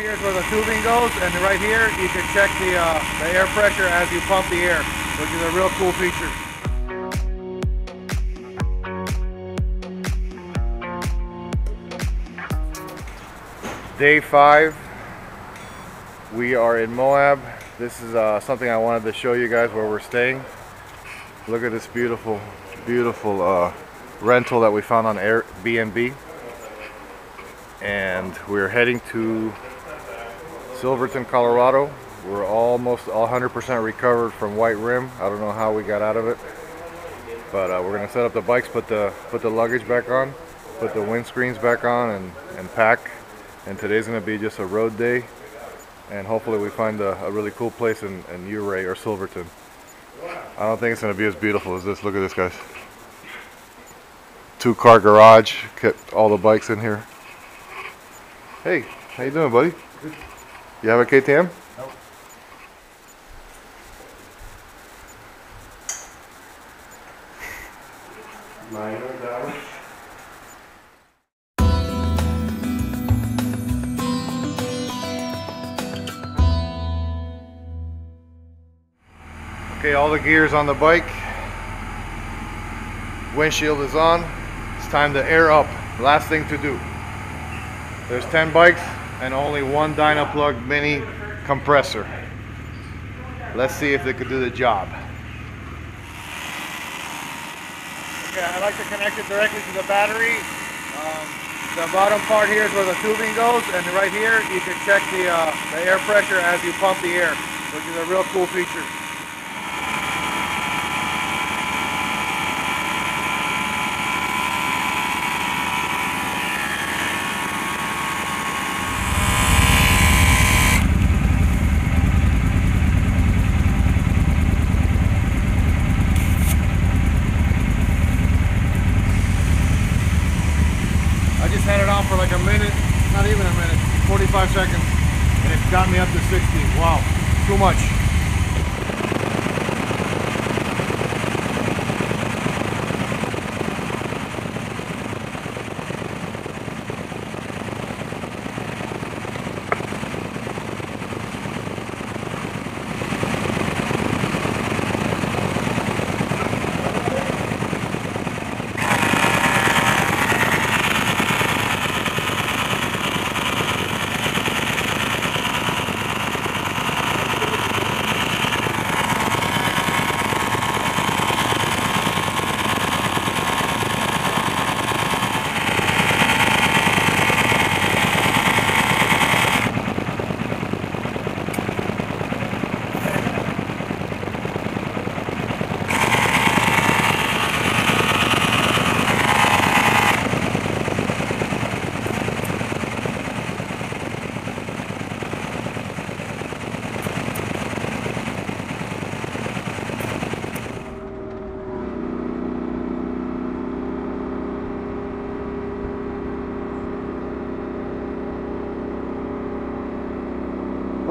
Here's where the tubing goes, and right here you can check the, uh, the air pressure as you pump the air, which is a real cool feature. Day five, we are in Moab. This is uh, something I wanted to show you guys where we're staying. Look at this beautiful, beautiful uh, rental that we found on Airbnb. And we're heading to Silverton, Colorado. We're almost 100% recovered from White Rim. I don't know how we got out of it. But uh, we're gonna set up the bikes, put the put the luggage back on, put the windscreens back on and, and pack. And today's gonna be just a road day. And hopefully we find a, a really cool place in, in Ouray or Silverton. I don't think it's gonna be as beautiful as this. Look at this guys. Two car garage, kept all the bikes in here. Hey, how you doing buddy? You have a KTM? Nope. Minor damage. Okay, all the gears on the bike. Windshield is on. It's time to air up. Last thing to do. There's 10 bikes and only one Dynaplug mini compressor. Let's see if they could do the job. Okay, I like to connect it directly to the battery. Um, the bottom part here is where the tubing goes, and right here you can check the, uh, the air pressure as you pump the air, which is a real cool feature. I just had it on for like a minute, not even a minute, 45 seconds, and it got me up to 60. Wow, too much.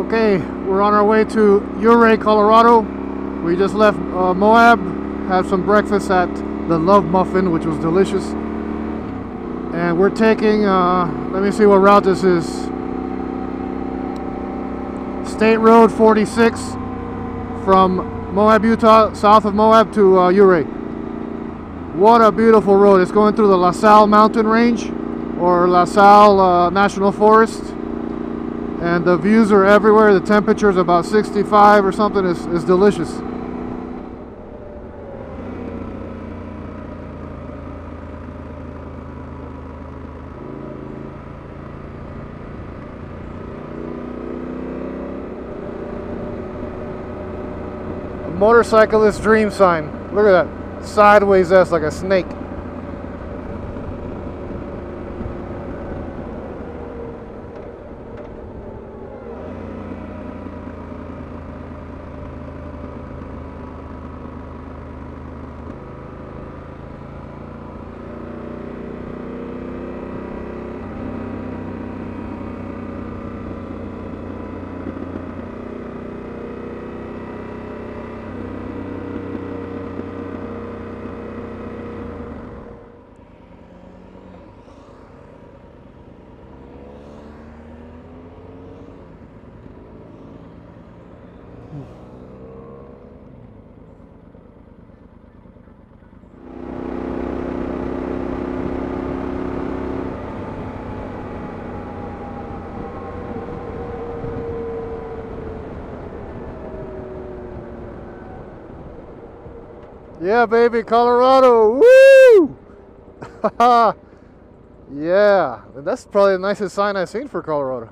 Okay, we're on our way to Ouray, Colorado. We just left uh, Moab, had some breakfast at the Love Muffin, which was delicious. And we're taking, uh, let me see what route this is. State Road 46 from Moab, Utah, south of Moab to uh. What a beautiful road. It's going through the La Sal Mountain Range or La Sal uh, National Forest and the views are everywhere. The temperature is about 65 or something. It's, it's delicious. A motorcyclist dream sign. Look at that. Sideways S like a snake. Yeah, baby, Colorado. Woo! yeah, that's probably the nicest sign I've seen for Colorado.